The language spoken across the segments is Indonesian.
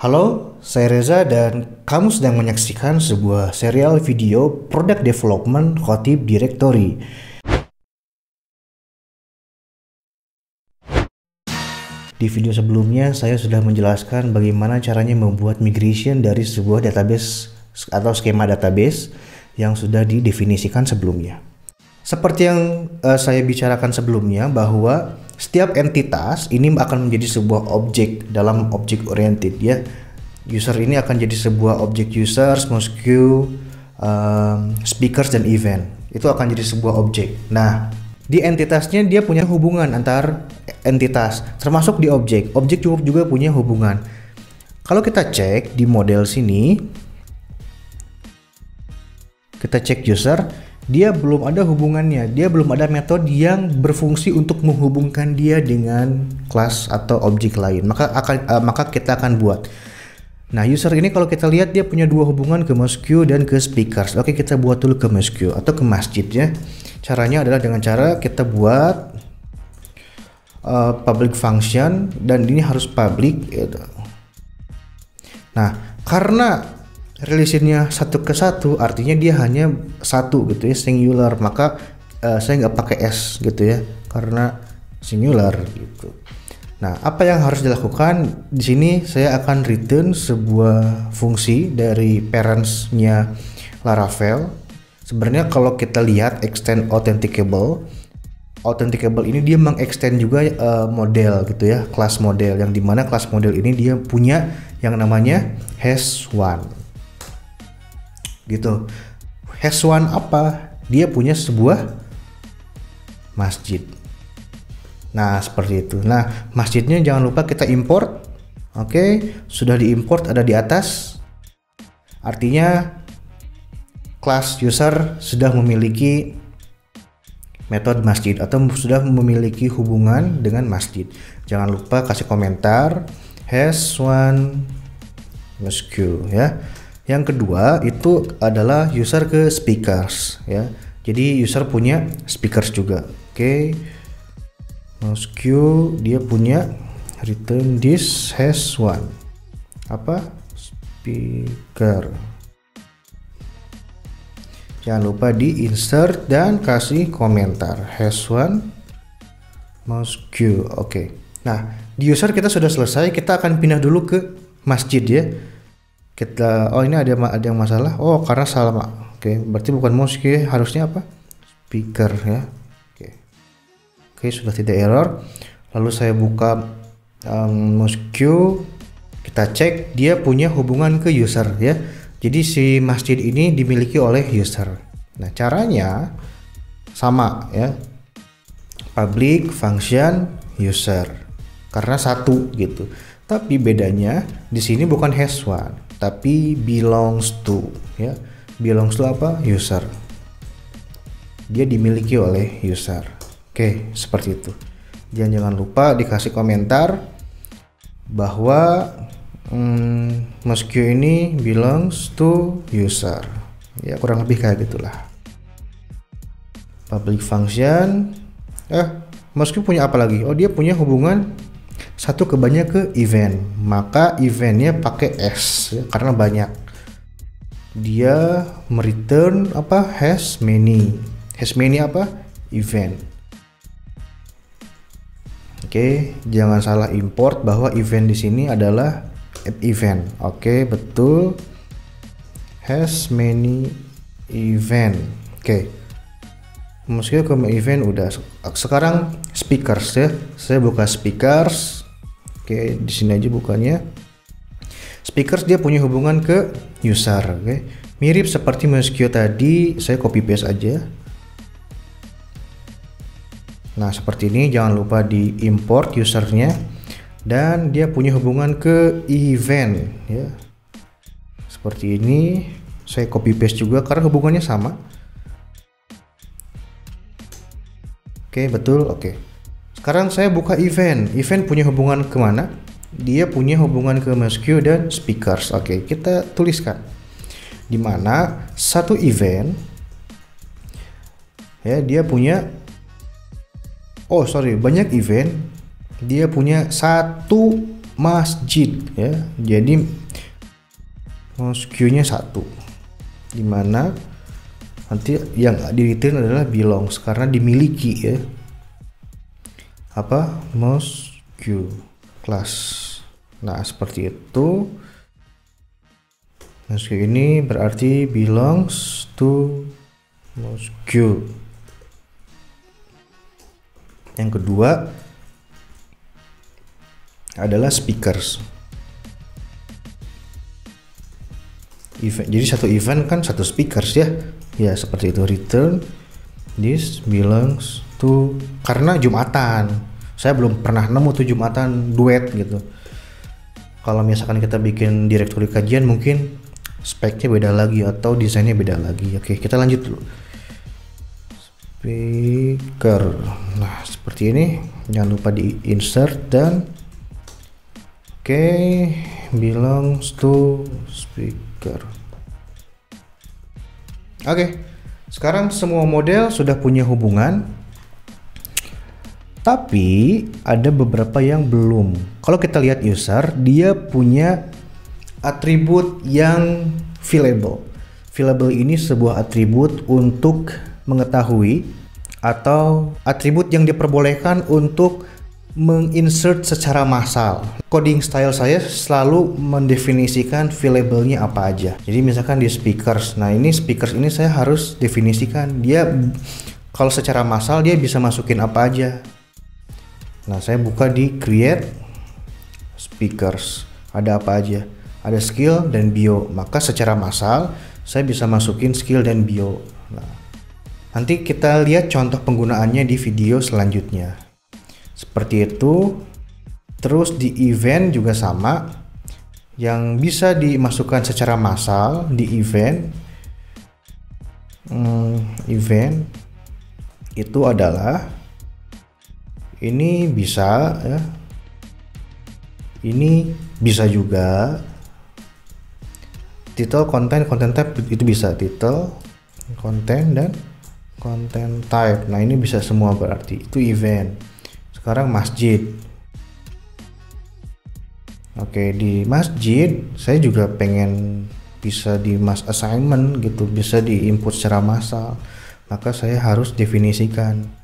Halo, saya Reza dan kamu sedang menyaksikan sebuah serial video Product Development Khotib Directory. Di video sebelumnya saya sudah menjelaskan bagaimana caranya membuat migration dari sebuah database atau skema database yang sudah didefinisikan sebelumnya. Seperti yang uh, saya bicarakan sebelumnya bahwa setiap entitas ini akan menjadi sebuah objek dalam objek oriented ya. User ini akan jadi sebuah objek users, queue, um, speakers dan event. Itu akan jadi sebuah objek. Nah, di entitasnya dia punya hubungan antar entitas, termasuk di objek. Objek juga punya hubungan. Kalau kita cek di model sini, kita cek user, dia belum ada hubungannya, dia belum ada metode yang berfungsi untuk menghubungkan dia dengan kelas atau objek lain. Maka akan uh, maka kita akan buat. Nah, user ini kalau kita lihat dia punya dua hubungan ke Mosque dan ke speakers. Oke, kita buat dulu ke Mosque atau ke masjid ya. Caranya adalah dengan cara kita buat uh, public function dan ini harus public gitu. Nah, karena rilisirnya satu ke satu artinya dia hanya satu gitu ya singular. Maka uh, saya nggak pakai s gitu ya karena singular gitu. Nah apa yang harus dilakukan? Di sini saya akan return sebuah fungsi dari parentsnya Laravel. Sebenarnya kalau kita lihat extend authenticable authenticable ini dia mengextend juga uh, model gitu ya kelas model. Yang di mana kelas model ini dia punya yang namanya hash one gitu. Heswan apa? Dia punya sebuah masjid. Nah seperti itu. Nah masjidnya jangan lupa kita import oke? Okay. sudah diimport ada di atas. Artinya kelas user sudah memiliki metode masjid atau sudah memiliki hubungan dengan masjid. Jangan lupa kasih komentar has one mosque ya yang kedua itu adalah user ke speakers ya. Jadi user punya speakers juga. Oke. Okay. Mouse queue dia punya return this has one. Apa? Speaker. Jangan lupa di insert dan kasih komentar has one mouse queue. Oke. Okay. Nah, di user kita sudah selesai, kita akan pindah dulu ke masjid ya kita oh ini ada ada yang masalah? Oh karena salah oke okay, berarti bukan mouse key harusnya apa? Speaker ya. Oke. Okay. oke okay, sudah tidak error. Lalu saya buka um, queue kita cek dia punya hubungan ke user ya. Jadi si masjid ini dimiliki oleh user. Nah caranya sama ya. Public function user. Karena satu gitu. Tapi bedanya di sini bukan hash one tapi belongs to ya. Belongs to apa? User. Dia dimiliki oleh user. Oke seperti itu. Jangan jangan lupa dikasih komentar bahwa hmm, ini belongs to user. Ya kurang lebih kayak gitulah. Public function. Eh mosque punya apa lagi? Oh dia punya hubungan satu ke banyak ke event. Maka eventnya pakai s ya, karena banyak. Dia mereturn apa? Has many. Has many apa? Event. Oke jangan salah import bahwa event di sini adalah event. Oke betul. Has many event. Oke. Meskipun ke event udah. Sekarang speakers ya. Saya buka speakers Oke, di sini aja bukannya. Speakers dia punya hubungan ke user, oke. Mirip seperti Mosquito tadi, saya copy paste aja. Nah, seperti ini jangan lupa di import usernya dan dia punya hubungan ke event ya. Seperti ini, saya copy paste juga karena hubungannya sama. Oke, betul. Oke. Sekarang saya buka event. Event punya hubungan ke mana? Dia punya hubungan ke MSQ dan speakers. Oke, kita tuliskan. Di mana satu event ya dia punya oh sorry banyak event dia punya satu masjid ya jadi mouse nya satu di mana nanti yang di return adalah belongs karena dimiliki ya apa? Mouse queue class nah seperti itu. Mouse queue ini berarti belongs to mouse queue yang kedua adalah speakers. Event jadi satu event kan satu speakers ya? Ya seperti itu. Return this belongs to karena jumatan saya belum pernah nemu tuh jumatan duet gitu. Kalau misalkan kita bikin direktori kajian mungkin speknya beda lagi atau desainnya beda lagi. Oke kita lanjut dulu. Speaker. Nah seperti ini. Jangan lupa di insert dan oke belongs to speaker. Oke, sekarang semua model sudah punya hubungan, tapi ada beberapa yang belum. Kalau kita lihat user, dia punya atribut yang fillable. Fillable ini sebuah atribut untuk mengetahui atau atribut yang diperbolehkan untuk menginsert secara massal. Coding style saya selalu mendefinisikan fillable-nya apa aja. Jadi misalkan di speakers. Nah, ini speakers ini saya harus definisikan dia kalau secara massal dia bisa masukin apa aja. Nah, saya buka di create speakers. Ada apa aja? Ada skill dan bio. Maka secara massal saya bisa masukin skill dan bio. Nah, nanti kita lihat contoh penggunaannya di video selanjutnya seperti itu terus di event juga sama yang bisa dimasukkan secara massal di event hmm, event itu adalah ini bisa ya. Ini bisa juga. Title konten konten type itu bisa. Title konten dan konten type. Nah ini bisa semua berarti. Itu event. Sekarang masjid. Oke di masjid saya juga pengen bisa di mas assignment gitu bisa di input secara massal. Maka saya harus definisikan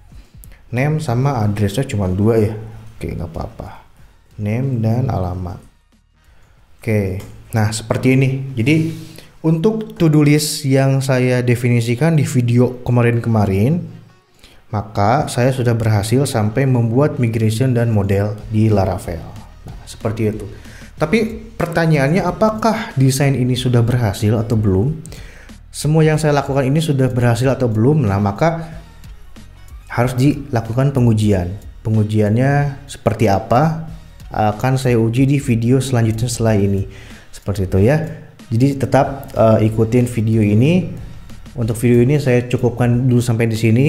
name sama addressnya cuma dua ya oke nggak apa-apa name dan alamat oke nah seperti ini jadi untuk to do list yang saya definisikan di video kemarin-kemarin maka saya sudah berhasil sampai membuat migration dan model di Laravel. Nah, seperti itu. Tapi pertanyaannya apakah desain ini sudah berhasil atau belum? Semua yang saya lakukan ini sudah berhasil atau belum? Nah, maka harus dilakukan pengujian. Pengujiannya seperti apa? Akan saya uji di video selanjutnya setelah ini. Seperti itu ya. Jadi tetap uh, ikutin video ini. Untuk video ini saya cukupkan dulu sampai di sini.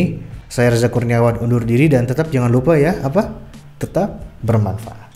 Saya Reza Kurniawan undur diri dan tetap jangan lupa ya apa? Tetap bermanfaat.